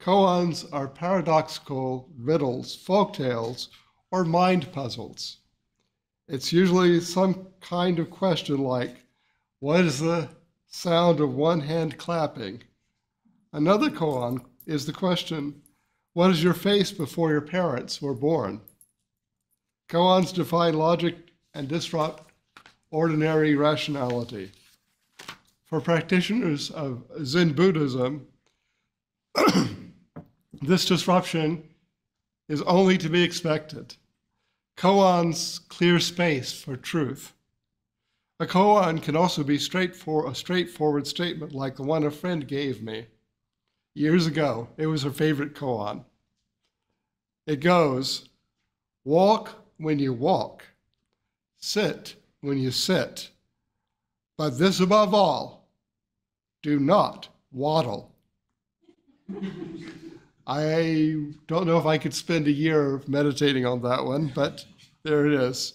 Koans are paradoxical riddles, folk tales, or mind puzzles. It's usually some kind of question like, what is the sound of one hand clapping? Another koan is the question, what is your face before your parents were born? Koans defy logic and disrupt ordinary rationality. For practitioners of Zen Buddhism, this disruption is only to be expected. Koans clear space for truth. A koan can also be straight for a straightforward statement like the one a friend gave me years ago. It was her favorite koan. It goes, walk when you walk, sit when you sit, but this above all, do not waddle. I don't know if I could spend a year meditating on that one, but there it is.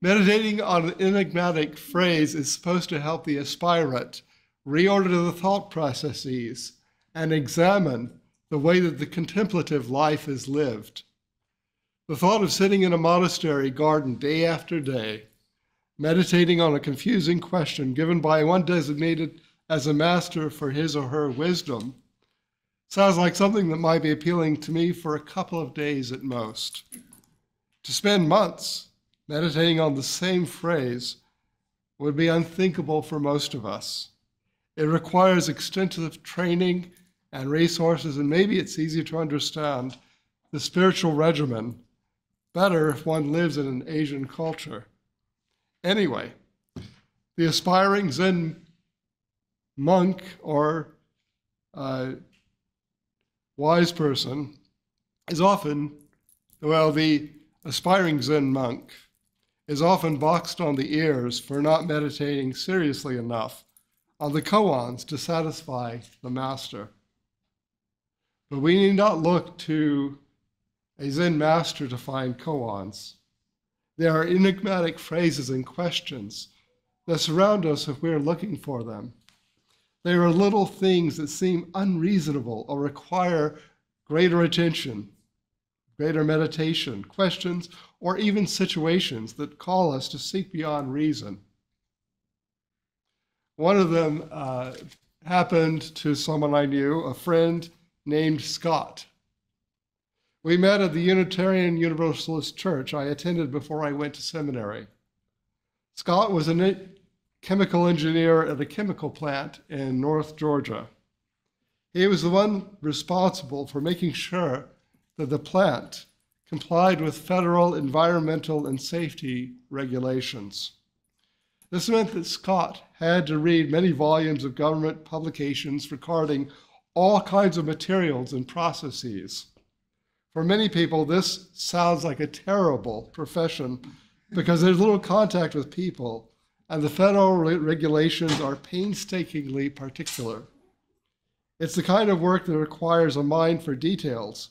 Meditating on an enigmatic phrase is supposed to help the aspirant reorder the thought processes and examine the way that the contemplative life is lived. The thought of sitting in a monastery garden day after day, meditating on a confusing question given by one designated as a master for his or her wisdom, sounds like something that might be appealing to me for a couple of days at most. To spend months meditating on the same phrase would be unthinkable for most of us. It requires extensive training and resources, and maybe it's easier to understand the spiritual regimen better if one lives in an Asian culture. Anyway, the aspiring Zen monk or wise person is often, well, the aspiring Zen monk is often boxed on the ears for not meditating seriously enough on the koans to satisfy the master. But we need not look to a Zen master to find koans. There are enigmatic phrases and questions that surround us if we're looking for them. There are little things that seem unreasonable or require greater attention, greater meditation, questions, or even situations that call us to seek beyond reason. One of them uh, happened to someone I knew, a friend named Scott. We met at the Unitarian Universalist Church I attended before I went to seminary. Scott was a chemical engineer at a chemical plant in North Georgia. He was the one responsible for making sure that the plant complied with federal environmental and safety regulations. This meant that Scott had to read many volumes of government publications recording all kinds of materials and processes. For many people, this sounds like a terrible profession because there's little contact with people, and the federal re regulations are painstakingly particular. It's the kind of work that requires a mind for details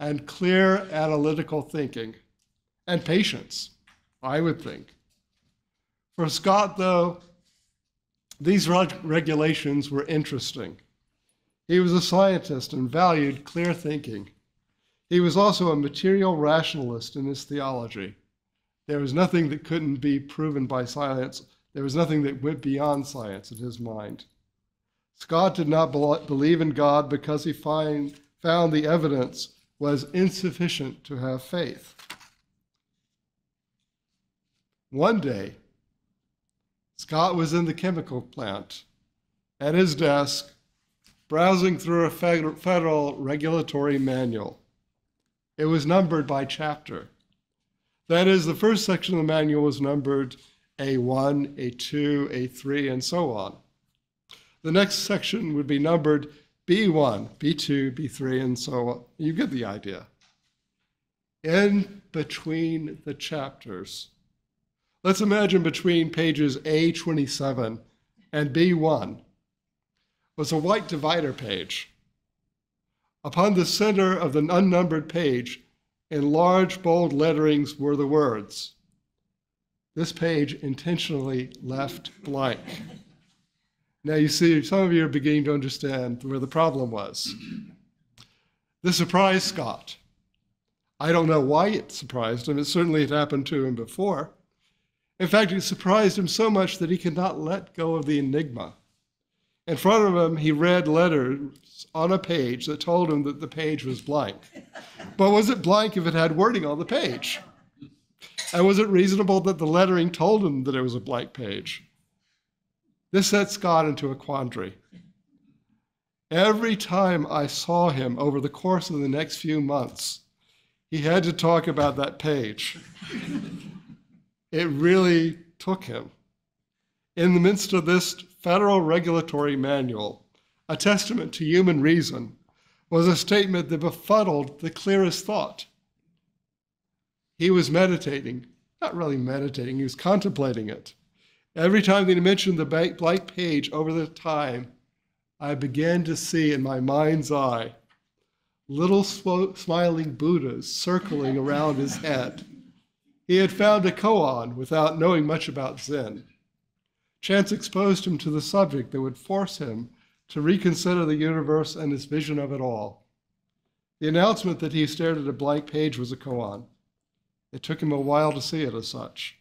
and clear analytical thinking and patience, I would think. For Scott, though, these reg regulations were interesting. He was a scientist and valued clear thinking. He was also a material rationalist in his theology. There was nothing that couldn't be proven by science. There was nothing that went beyond science in his mind. Scott did not believe in God because he find, found the evidence was insufficient to have faith. One day, Scott was in the chemical plant at his desk browsing through a federal regulatory manual. It was numbered by chapter. That is, the first section of the manual was numbered A1, A2, A3, and so on. The next section would be numbered B1, B2, B3, and so on. You get the idea. In between the chapters, let's imagine between pages A27 and B1 was a white divider page. Upon the center of the unnumbered page, in large bold letterings, were the words, This page intentionally left blank. Now you see, some of you are beginning to understand where the problem was. This surprised Scott. I don't know why it surprised him. It certainly had happened to him before. In fact, it surprised him so much that he could not let go of the enigma. In front of him, he read letters on a page that told him that the page was blank. But was it blank if it had wording on the page? And was it reasonable that the lettering told him that it was a blank page? This set Scott into a quandary. Every time I saw him over the course of the next few months, he had to talk about that page. it really took him. In the midst of this federal regulatory manual, a testament to human reason, was a statement that befuddled the clearest thought. He was meditating, not really meditating, he was contemplating it. Every time that he mentioned the blank page over the time, I began to see in my mind's eye little smiling Buddhas circling around his head. He had found a koan without knowing much about Zen. Chance exposed him to the subject that would force him to reconsider the universe and his vision of it all. The announcement that he stared at a blank page was a koan. It took him a while to see it as such.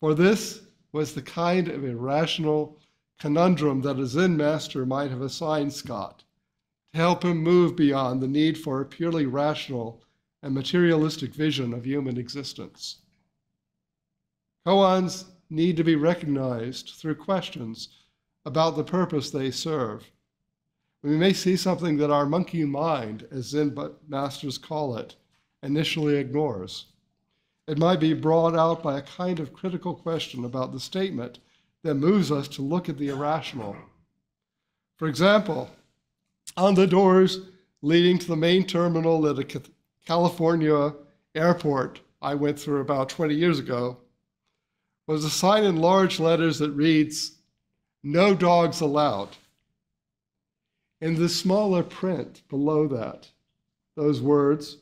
For this was the kind of irrational conundrum that a Zen master might have assigned Scott to help him move beyond the need for a purely rational and materialistic vision of human existence. Koans need to be recognized through questions about the purpose they serve. We may see something that our monkey mind, as Zen masters call it, initially ignores. It might be brought out by a kind of critical question about the statement that moves us to look at the irrational. For example, on the doors leading to the main terminal at a California airport I went through about 20 years ago, was a sign in large letters that reads, No dogs allowed. In the smaller print below that, those words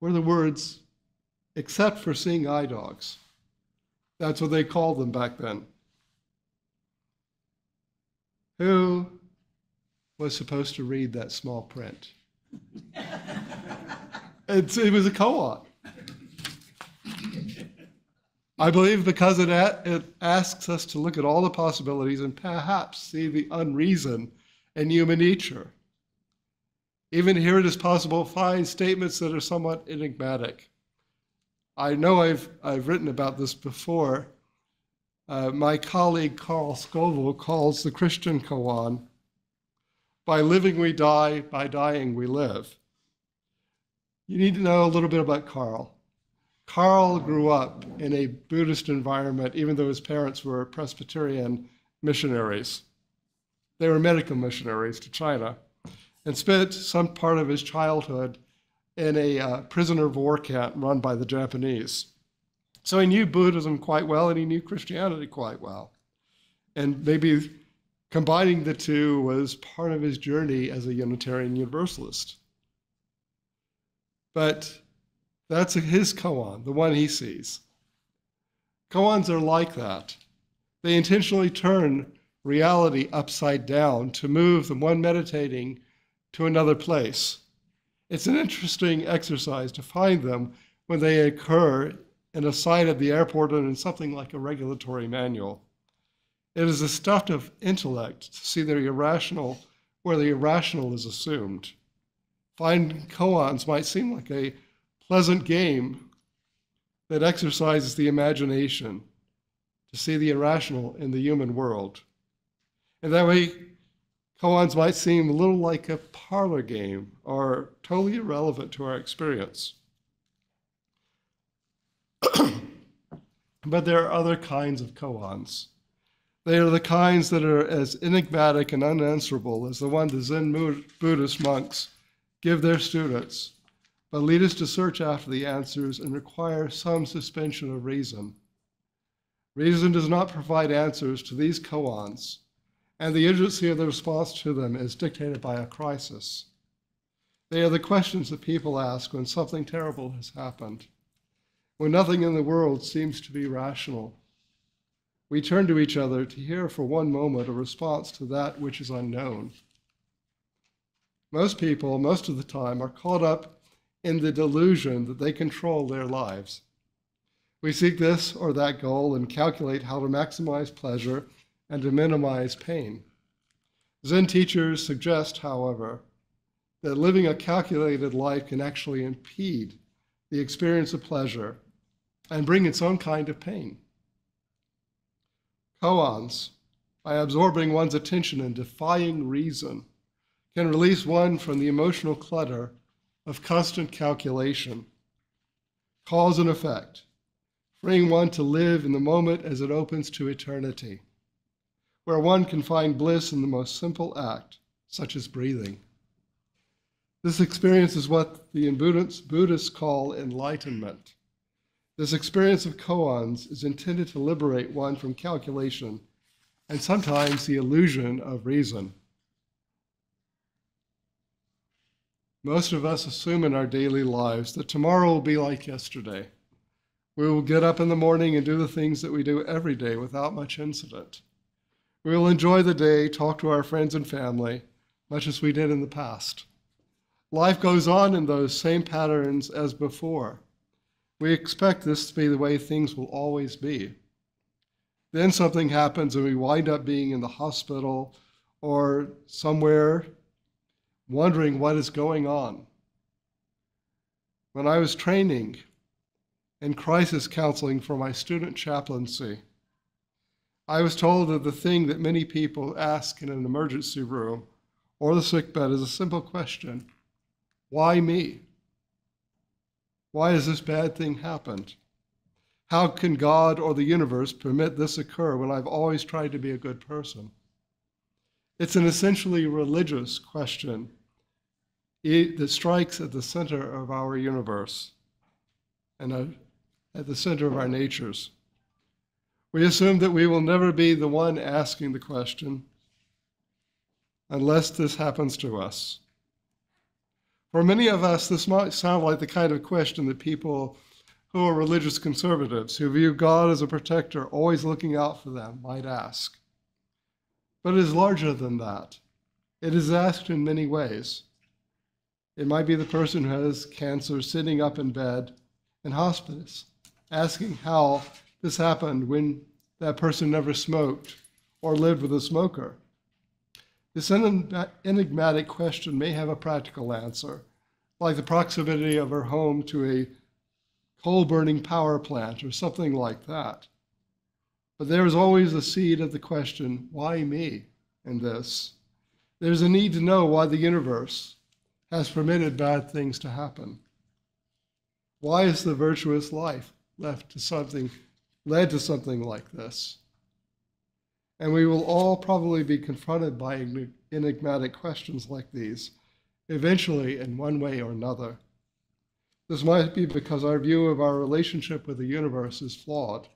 were the words, except for seeing eye dogs. That's what they called them back then. Who was supposed to read that small print? it was a koan. I believe because it, it asks us to look at all the possibilities and perhaps see the unreason in human nature. Even here it is possible to find statements that are somewhat enigmatic. I know I've, I've written about this before. Uh, my colleague Carl Scoville calls the Christian koan, by living we die, by dying we live. You need to know a little bit about Carl. Carl grew up in a Buddhist environment, even though his parents were Presbyterian missionaries. They were medical missionaries to China and spent some part of his childhood in a uh, prisoner of war camp run by the Japanese. So he knew Buddhism quite well and he knew Christianity quite well. And maybe combining the two was part of his journey as a Unitarian Universalist. But that's his koan, the one he sees. Koans are like that. They intentionally turn reality upside down to move the one meditating to another place. It's an interesting exercise to find them when they occur in a sign at the airport and in something like a regulatory manual. It is the stuff of intellect to see the irrational where the irrational is assumed. Finding koans might seem like a pleasant game that exercises the imagination to see the irrational in the human world. And that way, koans might seem a little like a parlor game or totally irrelevant to our experience. but there are other kinds of koans. They are the kinds that are as enigmatic and unanswerable as the one the Zen Buddhist monks give their students but lead us to search after the answers and require some suspension of reason. Reason does not provide answers to these koans, and the urgency of the response to them is dictated by a crisis. They are the questions that people ask when something terrible has happened, when nothing in the world seems to be rational. We turn to each other to hear for one moment a response to that which is unknown. Most people, most of the time, are caught up in the delusion that they control their lives. We seek this or that goal and calculate how to maximize pleasure and to minimize pain. Zen teachers suggest, however, that living a calculated life can actually impede the experience of pleasure and bring its own kind of pain. Koans, by absorbing one's attention and defying reason, can release one from the emotional clutter of constant calculation, cause and effect, freeing one to live in the moment as it opens to eternity, where one can find bliss in the most simple act, such as breathing. This experience is what the Buddhists call enlightenment. This experience of koans is intended to liberate one from calculation and sometimes the illusion of reason. Most of us assume in our daily lives that tomorrow will be like yesterday. We will get up in the morning and do the things that we do every day without much incident. We will enjoy the day, talk to our friends and family, much as we did in the past. Life goes on in those same patterns as before. We expect this to be the way things will always be. Then something happens and we wind up being in the hospital or somewhere wondering what is going on. When I was training in crisis counseling for my student chaplaincy, I was told that the thing that many people ask in an emergency room or the sick bed is a simple question Why me? Why has this bad thing happened? How can God or the universe permit this occur when I've always tried to be a good person? It's an essentially religious question that strikes at the center of our universe and uh, at the center of our natures. We assume that we will never be the one asking the question unless this happens to us. For many of us, this might sound like the kind of question that people who are religious conservatives, who view God as a protector, always looking out for them, might ask. But it is larger than that. It is asked in many ways. It might be the person who has cancer sitting up in bed in hospice, asking how this happened when that person never smoked or lived with a smoker. This enigmatic question may have a practical answer, like the proximity of her home to a coal burning power plant or something like that. But there is always the seed of the question, why me in this? There's a need to know why the universe has permitted bad things to happen. Why is the virtuous life left to something, led to something like this? And we will all probably be confronted by enigmatic questions like these, eventually in one way or another. This might be because our view of our relationship with the universe is flawed.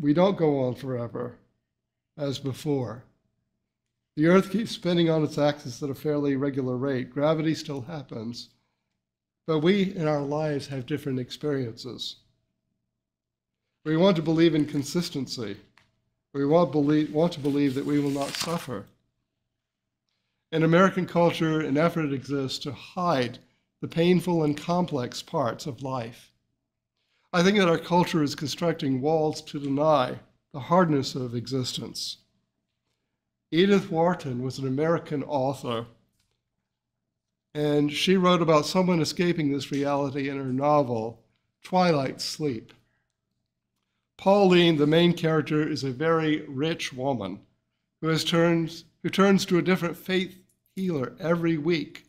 We don't go on forever as before. The Earth keeps spinning on its axis at a fairly regular rate. Gravity still happens. But we in our lives have different experiences. We want to believe in consistency. We want, believe, want to believe that we will not suffer. In American culture, an effort exists to hide the painful and complex parts of life. I think that our culture is constructing walls to deny the hardness of existence. Edith Wharton was an American author, and she wrote about someone escaping this reality in her novel, Twilight Sleep. Pauline, the main character, is a very rich woman who, has turned, who turns to a different faith healer every week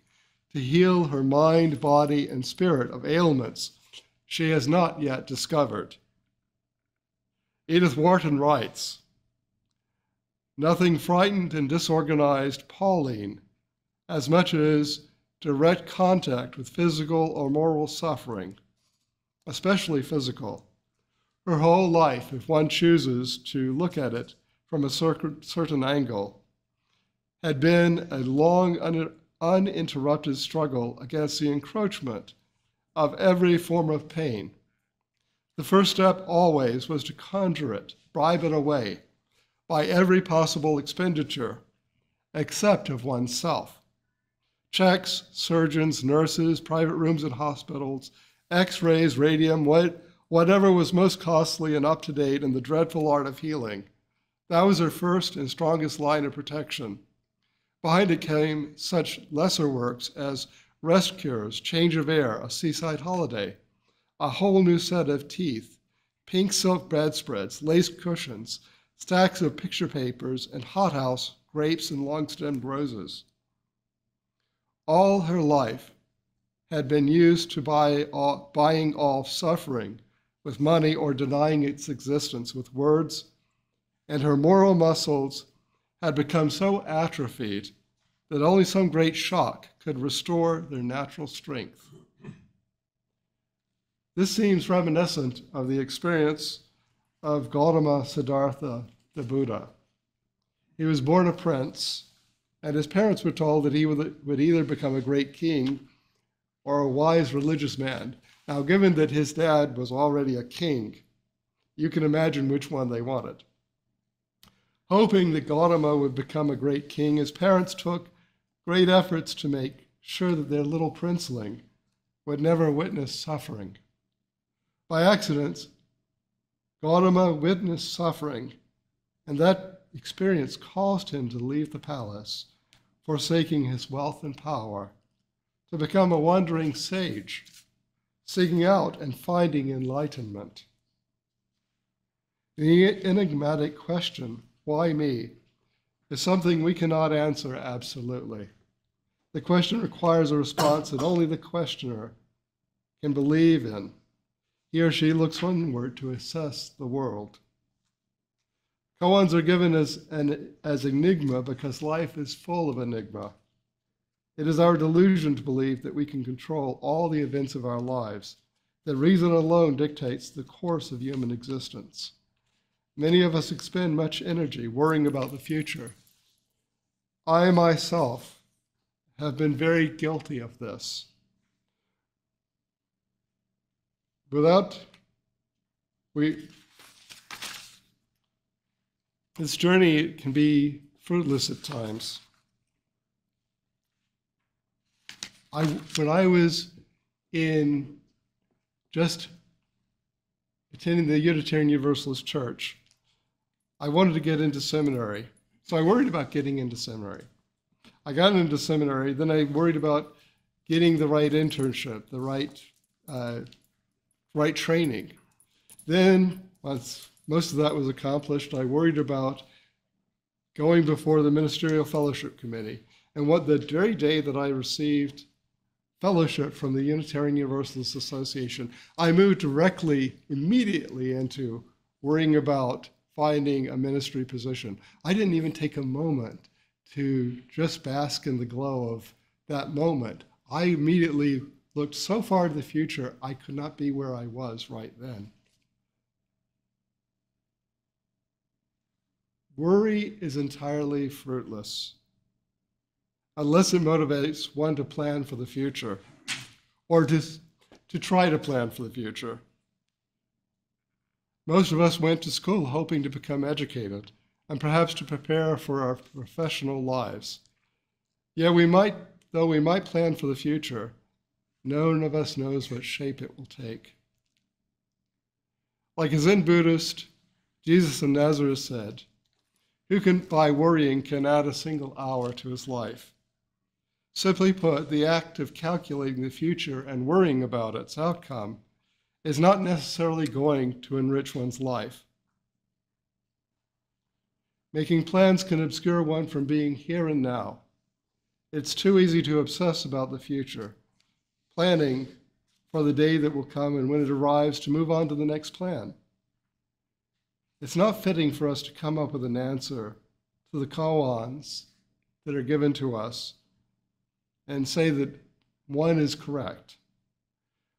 to heal her mind, body, and spirit of ailments she has not yet discovered. Edith Wharton writes, Nothing frightened and disorganized Pauline as much as direct contact with physical or moral suffering, especially physical. Her whole life, if one chooses to look at it from a certain angle, had been a long, uninterrupted struggle against the encroachment of every form of pain. The first step always was to conjure it, bribe it away by every possible expenditure, except of oneself. checks, surgeons, nurses, private rooms in hospitals, x rays, radium, what, whatever was most costly and up to date in the dreadful art of healing. That was her first and strongest line of protection. Behind it came such lesser works as rest cures, change of air, a seaside holiday, a whole new set of teeth, pink silk bedspreads, lace cushions, stacks of picture papers, and hothouse grapes and long stemmed roses. All her life had been used to buy all, buying off suffering with money or denying its existence with words, and her moral muscles had become so atrophied that only some great shock could restore their natural strength. This seems reminiscent of the experience of Gautama Siddhartha, the Buddha. He was born a prince, and his parents were told that he would either become a great king or a wise religious man. Now, given that his dad was already a king, you can imagine which one they wanted. Hoping that Gautama would become a great king, his parents took great efforts to make sure that their little princeling would never witness suffering. By accident, Gautama witnessed suffering, and that experience caused him to leave the palace, forsaking his wealth and power, to become a wandering sage, seeking out and finding enlightenment. The enigmatic question, why me, is something we cannot answer absolutely. The question requires a response that only the questioner can believe in. He or she looks onward to assess the world. Koans are given as, an, as enigma because life is full of enigma. It is our delusion to believe that we can control all the events of our lives, that reason alone dictates the course of human existence. Many of us expend much energy worrying about the future. I myself have been very guilty of this. Without, we, this journey can be fruitless at times. I, when I was in just attending the Unitarian Universalist Church, I wanted to get into seminary. So I worried about getting into seminary. I got into seminary, then I worried about getting the right internship, the right uh, right training. Then, once most of that was accomplished, I worried about going before the Ministerial Fellowship Committee. And what the very day that I received fellowship from the Unitarian Universalist Association, I moved directly, immediately into worrying about finding a ministry position. I didn't even take a moment to just bask in the glow of that moment. I immediately looked so far to the future, I could not be where I was right then. Worry is entirely fruitless unless it motivates one to plan for the future or to, to try to plan for the future. Most of us went to school hoping to become educated and perhaps to prepare for our professional lives. Yet we might, though we might plan for the future, None of us knows what shape it will take. Like a Zen Buddhist, Jesus of Nazareth said, Who can, by worrying, can add a single hour to his life? Simply put, the act of calculating the future and worrying about its outcome is not necessarily going to enrich one's life. Making plans can obscure one from being here and now. It's too easy to obsess about the future planning for the day that will come and when it arrives to move on to the next plan. It's not fitting for us to come up with an answer to the koans that are given to us and say that one is correct.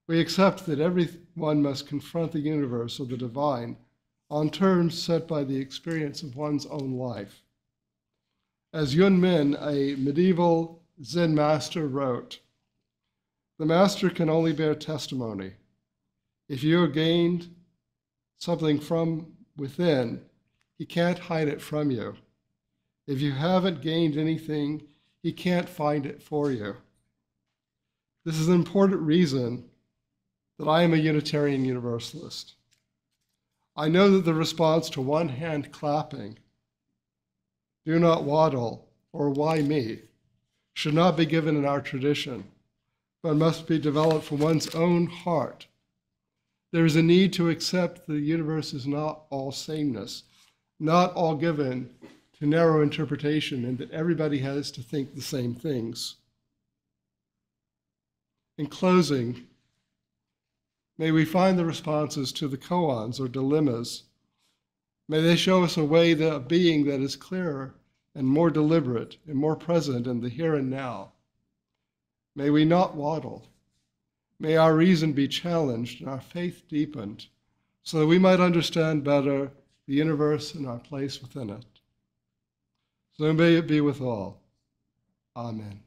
We accept that everyone must confront the universe or the divine on terms set by the experience of one's own life. As Yun Min, a medieval Zen master, wrote, the master can only bear testimony. If you have gained something from within, he can't hide it from you. If you haven't gained anything, he can't find it for you. This is an important reason that I am a Unitarian Universalist. I know that the response to one hand clapping, do not waddle, or why me, should not be given in our tradition, but must be developed from one's own heart. There is a need to accept that the universe is not all sameness, not all given to narrow interpretation, and that everybody has to think the same things. In closing, may we find the responses to the koans or dilemmas. May they show us a way of being that is clearer and more deliberate and more present in the here and now. May we not waddle. May our reason be challenged and our faith deepened so that we might understand better the universe and our place within it. So may it be with all. Amen.